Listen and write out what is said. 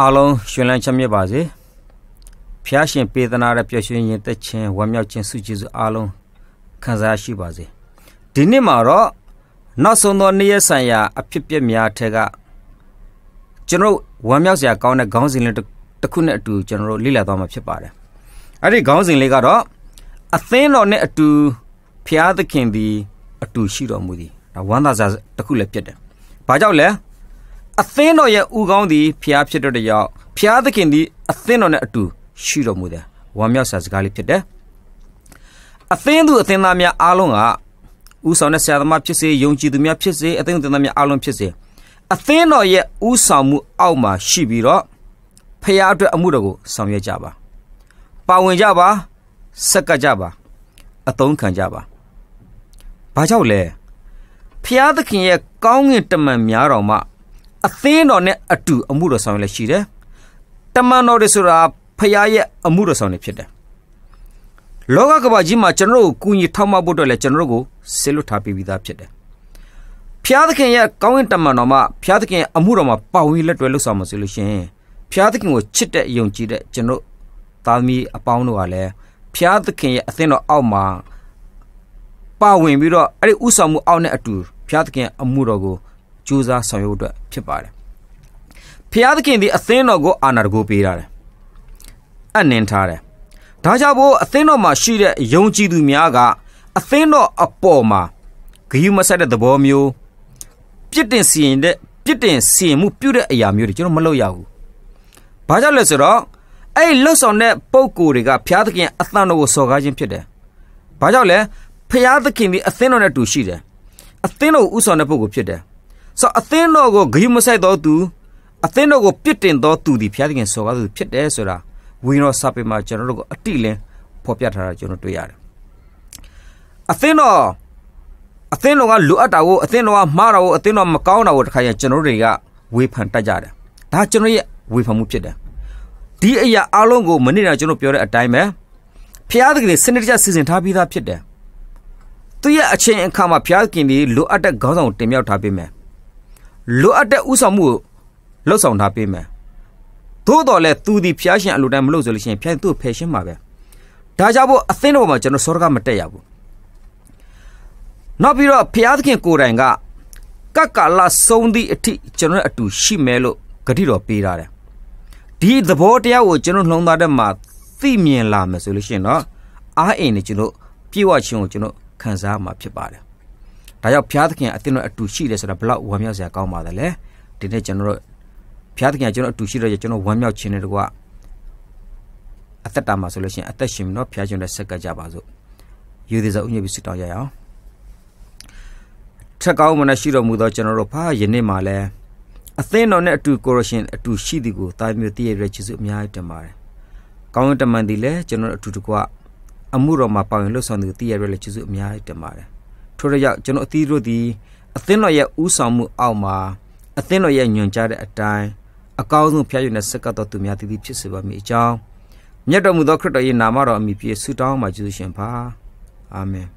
အားလုံးရှင်လန်းချမ်းမြေ့ပါစေဖျားရှင်ပေးသနာတဲ့ပျော်ရွှင်ရင်တက်ခြင်းဝမ်းမြောက်ခြင်းဆုကျေးဇူးအားလုံးခံစားရှိပါစေဒီနေ့မှာတော့နောက်ဆုံးသောနေ့ရက်ဆိုင်ရာအဖြစ်ပြက်များထက်ကကျွန်တော်ဝမ်းမြောက်စရာကောင်းတဲ့ခေါင်းစဉ်လေးတစ်ခုနဲ့အတူကျွန်တော်တို့လေ့လာသွားမှာဖြစ်ပါတယ်အဲ့ဒီခေါင်းစဉ်လေးကတော့အသင်းတော်နဲ့အတူဖျားသခင်သည်အတူရှိတော်မူသည်ဒါဝမ်းသာစရာတစ်ခုလည်းဖြစ်တယ်ဘာကြောင့်လဲ အသင်းတော်ရဲ့ဥကောင်းသည်ဖျားဖြစ်တဲ့ကြောင့်ဖျားသခင်သည်အသင်းတော်နဲ့အတူရှိတော်မူတယ်ဝမ်းမြောက်စရာစကားလေးဖြစ်တယ်အသင်းသူအသင်းသားများအားလုံးကဥဆောင်တဲ့ဆရာသမားဖြစ်စေယုံကြည်သူများဖြစ်စေအသင်းသူသားများအားလုံးဖြစ်စေအသင်းတော်ရဲ့ဥဆောင်မှုအောက်မှာရှိပြီးတော့ဖျားအတွက်အမှုတော်ကိုဆောင်ရွက်ကြပါပါဝင်ကြပါဆက်ကကြပါအသုံးခံကြပါဘာကြောင့်လဲဖျားသခင်ရဲ့ကောင်းငင်တမန်များတော်မှာ အသင်းတော်နဲ့အတူအမှုတော်ဆောင်လည်းရှိတယ်။တမန်တော်တွေဆိုတာဖခင်ရဲ့အမှုတော်ဆောင်တွေဖြစ်တယ်။လောကကမ္ဘာကြီးမှာကျွန်တော်တို့ကိုကူညီထောက်မဖို့အတွက်လည်းကျွန်တော်တို့ကိုဆေလွတ်ထားပြီးသားဖြစ်တယ်။ဖျားသခင်ရဲ့ကောင်းကင်တမန်တော်မှာဖျားသခင်ရဲ့အမှုတော်မှာပါဝင်လက်တွဲလှုပ်ဆောင်မှာဆိုလို့ရှိရင်ဖျားသခင်ကိုချစ်တဲ့ယုံကြည်တဲ့ကျွန်တော်သားသမီးအပေါင်းတို့ကလည်းဖျားသခင်ရဲ့အသင်းတော်အောက်မှာပါဝင်ပြီးတော့အဲ့ဒီဥဆောင်မှုအောက်နဲ့အတူဖျားသခင်အမှုတော်ကို ကြိုးစားဆောင်ရွက်အတွက်ဖြစ်ပါတယ်ဖျားသခင်ဒီအသင်းတော်ကိုအာနာတကိုပေးရတယ်အနှင်ထားတယ်ဒါကြောင့်ဘို့အသင်းတော်မှာရှိတဲ့ယုံကြည်သူများကအသင်းတော်အပေါ်မှာဂယုမဆက်တဲ့သဘောမျိုးပြစ်တင်စီရင်တဲ့ပြစ်တင်စီရင်မှုပြုတဲ့အရာမျိုးတွေကျွန်တော်မလုပ်ရဘူးဘာကြောင့်လဲဆိုတော့အဲ့လှုပ်ဆောင်တဲ့ပုံကိုယ်တွေကဖျားသခင်အသံတော်ကိုစော်ကားခြင်းဖြစ်တယ်ဘာကြောင့်လဲဖျားသခင်ဒီအသင်းတော်နဲ့တူရှိတယ်အသင်းတော်ကိုဥဆောင်တဲ့ပုဂ္ဂိုလ်ဖြစ်တယ် ဆိုအသင်းတော်ကိုဂယုမဆိုင်တော်သူအသင်းတော်ကိုပြစ်တင်တော်သူဒီဘုရားသခင်စော်ကားသူဖြစ်တယ်ဆိုတာဝိညာဉ်စာပေမှာကျွန်တော်တို့ကိုအတိလင်းဖော်ပြထားတာကျွန်တော်တွေ့ရတယ်အသင်းတော်အသင်းတော်ကလိုအပ်တာကိုအသင်းတော်ကမှားတာကိုအသင်းတော်မကောင်းတာကိုတခါရင်ကျွန်တော်တွေကဝေဖန်တတ်ကြတယ်ဒါကျွန်တော်ရဲ့ဝေဖန်မှုဖြစ်တယ်ဒီအရာအလုံးကိုမနေ့ကကျွန်တော်ပြောတဲ့အတိုင်းပဲဖျားသခင်စနစ်တကျစီစဉ်ထားပြီးသားဖြစ်တယ်သူရဲ့အချိန်အခါမှာဖျားသခင်ဒီလိုအပ်တဲ့ခေါင်းဆောင်တင်မြောက်ထားပေးမယ် လိုအပ်တဲ့ဥဆောင်မှုလှုပ်ဆောင်ထားပေးမယ်သို့တော်လည်းသူဒီဖျားရှင်အလိုတိုင်းမလုပ်ဆိုလို့ရှိရင်ဖျားသူ့ဖယ်ရှင်းမှာပဲဒါကြောင့်ဘို့အသင်းတော်မှာကျွန်တော်စောရကမတက်ရဘူးနောက်ပြီးတော့ဖျားသခင်ကိုယ်တိုင်ကကကလာဆုံးသည့်အထိကျွန်တော်အတူရှိမယ်လို့ဂတိတော်ပေးထားတယ်ဒီသဘောတရားကိုကျွန်တော်နှလုံးသားထဲမှာသိမြင်လာမယ်ဆိုလို့ရှိရင်တော့အားအင်းနေကျွန်တော်ပြေဝခြင်းကိုကျွန်တော်ခံစားမှာဖြစ်ပါတယ် ဒါကြောင့်ဘုရားသခင်အသင်းတော်အတူရှိတယ်ဆိုတာဘလောက်ဝမ်းမြောက်စရာကောင်းပါတယ်လေဒီနေ့ကျွန်တော်တို့ဘုရားသခင်ကျွန်တော်အတူရှိတော့ကျွန်တော်ဝမ်းမြောက်ခြင်းတွေကအသက်တာမှာဆိုလို့ရှိရင်အသက်ရှင်တော့ဘုရားရှင်နဲ့ဆက်ကကြပါစို့ယူသည်ဆိုဥညပြီးဆုတောင်းရအောင်ထက်ကောင်းမနဲ့ရှိတော်မူသောကျွန်တော်တို့ဖာယနေ့မှာလဲအသင်းတော်နဲ့အတူကိုရရှင်အတူရှိသည်ကိုတာမျိုးတည့်ရတဲ့ကျေးဇူးအများကြီးတင်ပါတယ်ကောင်းတမန်ဒီလဲကျွန်တော်အတူတကွအမှုတော်မှာပါဝင်လို့ဆောင်သူတည့်ရတဲ့ကျေးဇူးအများကြီးတင်ပါတယ် ထို့ရရောက်ကျွန်တော်အသီးတို့သည်အသင်းတော်ရဲ့ဥဆောင်မှုအောက်မှာအသင်းတော်ရဲ့ညွန်ကြားတဲ့အတိုင်းအကောင်းဆုံးဖျားယူတဲ့စက္ကတော်သူများတည်တည်ဖြစ်စေပါမည်အကြောင်းမြတ်တော်မူသောခရစ်တော်၏နာမတော်အမိပြည့်ဆုတောင်းမှာကျေးဇူးရှင်ပါအာမင်